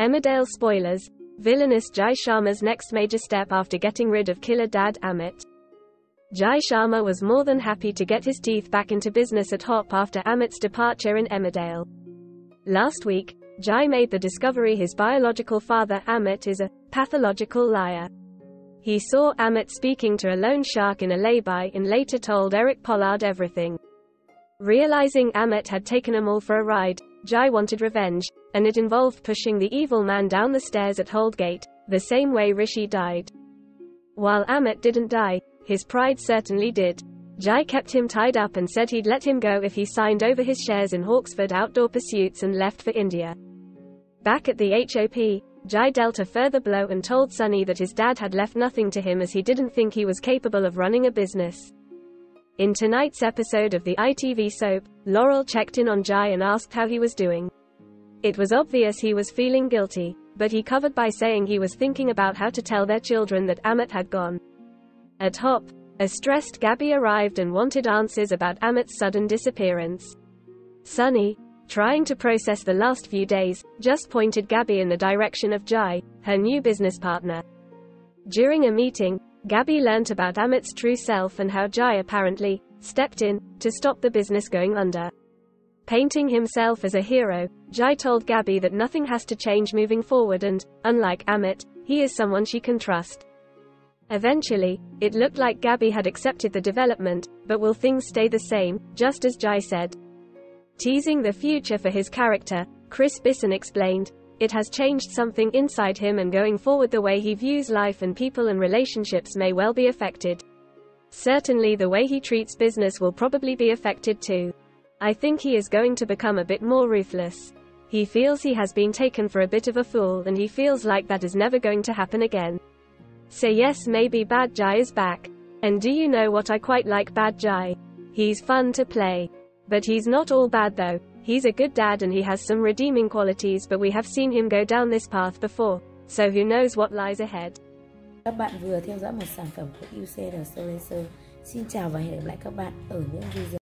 Emmerdale spoilers. Villainous Jai Sharma's next major step after getting rid of killer dad Amit. Jai Sharma was more than happy to get his teeth back into business at HOP after Amit's departure in Emmerdale. Last week, Jai made the discovery his biological father Amit is a pathological liar. He saw Amit speaking to a loan shark in a lay-by and later told Eric Pollard everything. Realizing Amit had taken them all for a ride, Jai wanted revenge, and it involved pushing the evil man down the stairs at Holdgate, the same way Rishi died. While Amit didn't die, his pride certainly did. Jai kept him tied up and said he'd let him go if he signed over his shares in Hawksford Outdoor Pursuits and left for India. Back at the HOP, Jai dealt a further blow and told Sunny that his dad had left nothing to him as he didn't think he was capable of running a business. In tonight's episode of the ITV soap, Laurel checked in on Jai and asked how he was doing. It was obvious he was feeling guilty, but he covered by saying he was thinking about how to tell their children that Amit had gone. At Hop, a stressed Gabby arrived and wanted answers about Amit's sudden disappearance. Sunny, trying to process the last few days, just pointed Gabby in the direction of Jai, her new business partner. During a meeting, Gabby learnt about Amit's true self and how Jai apparently stepped in to stop the business going under. Painting himself as a hero, Jai told Gabby that nothing has to change moving forward and, unlike Amit, he is someone she can trust. Eventually, it looked like Gabby had accepted the development, but will things stay the same, just as Jai said? Teasing the future for his character, Chris Bisson explained, it has changed something inside him and going forward the way he views life and people and relationships may well be affected. Certainly the way he treats business will probably be affected too. I think he is going to become a bit more ruthless. He feels he has been taken for a bit of a fool and he feels like that is never going to happen again. So yes maybe Bad Jai is back. And do you know what I quite like Bad Jai? He's fun to play. But he's not all bad though. He's a good dad and he has some redeeming qualities but we have seen him go down this path before. So who knows what lies ahead. Các bạn vừa theo dõi một sản phẩm của UCR Solar Xin chào và hẹn gặp lại các bạn ở những video